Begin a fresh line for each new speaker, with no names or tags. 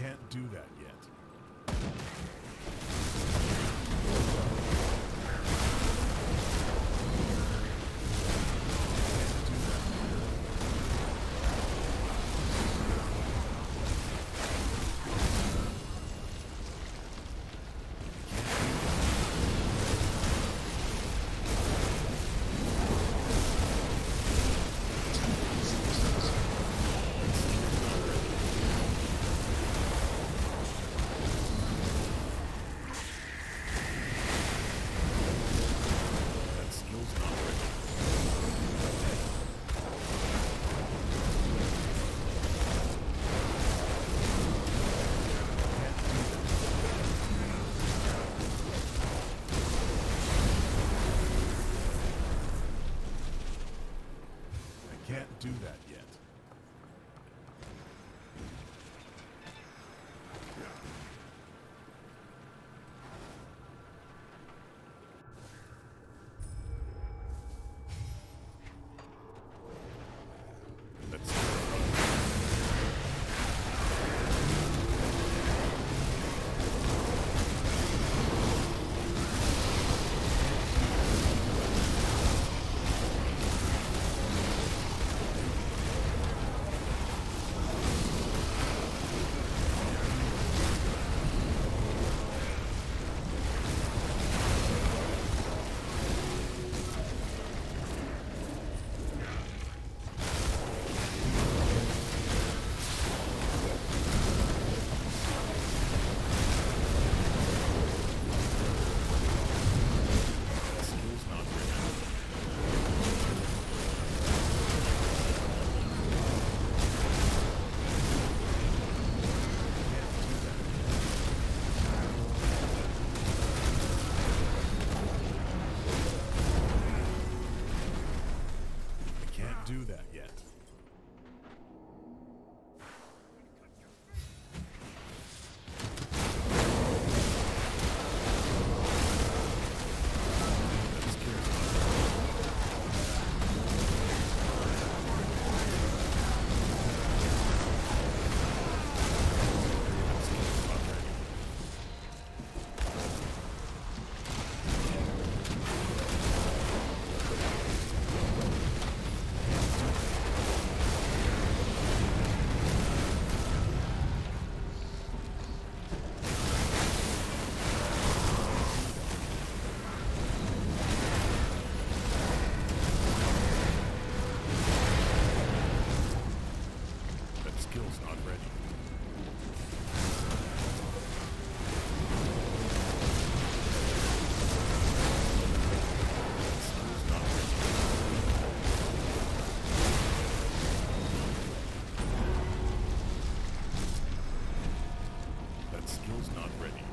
can't do that yet. can't do that. do that. skills not ready.